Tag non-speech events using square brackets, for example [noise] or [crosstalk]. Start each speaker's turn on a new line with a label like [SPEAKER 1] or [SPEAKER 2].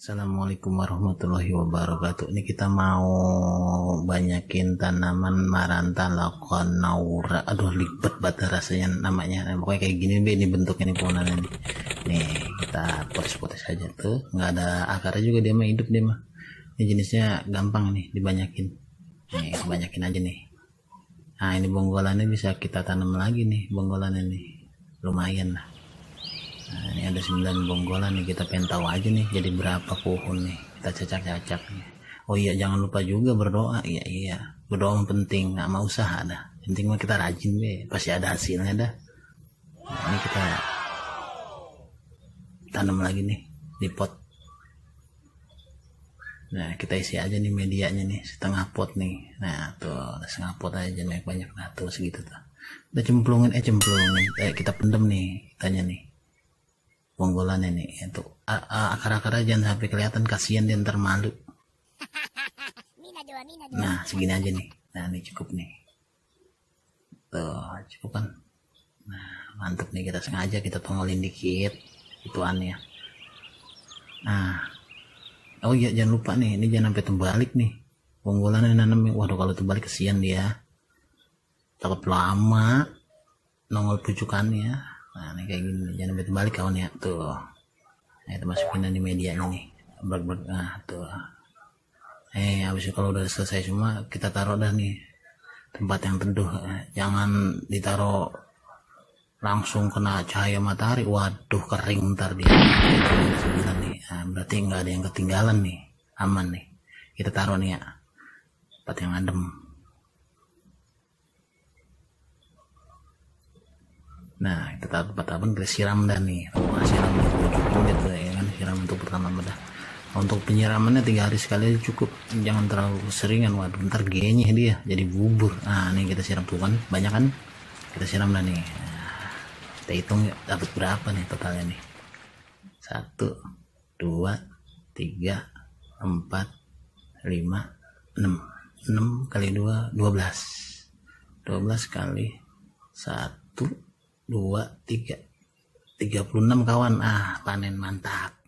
[SPEAKER 1] Assalamualaikum warahmatullahi wabarakatuh. Ini kita mau banyakin tanaman maranta lakon naura. Aduh libet banget rasanya namanya. Nah, pokoknya kayak gini ini bentuknya nih pohonannya nih. Nih kita potes-potes aja tuh. Nggak ada akarnya juga dia mah hidup dia mah. Ini jenisnya gampang nih dibanyakin. Nih banyakin aja nih. Nah ini bonggolannya bisa kita tanam lagi nih bonggolannya nih. Lumayan lah. Ada 9 bonggolan nih kita pengen tahu aja nih jadi berapa pohon nih kita cacak-cacak nih. Oh iya jangan lupa juga berdoa iya iya berdoa penting nggak mau usaha dah penting mah kita rajin deh pasti ada hasilnya dah. Nah, ini kita tanam lagi nih di pot. Nah kita isi aja nih medianya nih setengah pot nih. Nah tuh setengah pot aja banyak banyak nah tuh segitu tuh. Udah cemplungin eh cemplungin eh kita pendem nih tanya nih bonggolannya nih itu akar-akar jangan sampai kelihatan kasihan dia ntar malu. [laughs] Nah segini aja nih. Nah ini cukup nih. Tuh cukup kan? Nah mantep nih kita sengaja kita tongolin dikit. Ituannya nah. Oh iya jangan lupa nih ini jangan sampai terbalik nih. Bonggolannya nanam waduh kalau terbalik kesian dia. Takut lama nongol pucukannya nah ini kayak gini. Jangan betul balik kawan ya. Tuh. Nah itu masukin di media ini. Ber ber nah tuh. Eh habis itu kalau udah selesai semua kita taruh dah nih tempat yang teduh. Jangan ditaruh langsung kena cahaya matahari. Waduh kering ntar dia. Nah, berarti nggak ada yang ketinggalan nih. Aman nih. Kita taruh nih ya. Tempat yang adem Nah, kita tahapan kita siram dah nih. Oh, siram cukup gitu ya kan siram untuk pertama bedah. Untuk penyiramannya tiga hari sekali cukup. Jangan terlalu seringan. Waduh, ntar genyeh dia jadi bubur. Nah, ini kita siram tuh kan banyak kan? Kita siram dah nih. Nah, kita hitung dapat berapa nih totalnya nih. Satu, dua, tiga, empat, lima, enam. Enam kali dua, dua belas. Dua belas kali satu dua tiga. Tiga puluh enam kawan. Ah panen mantap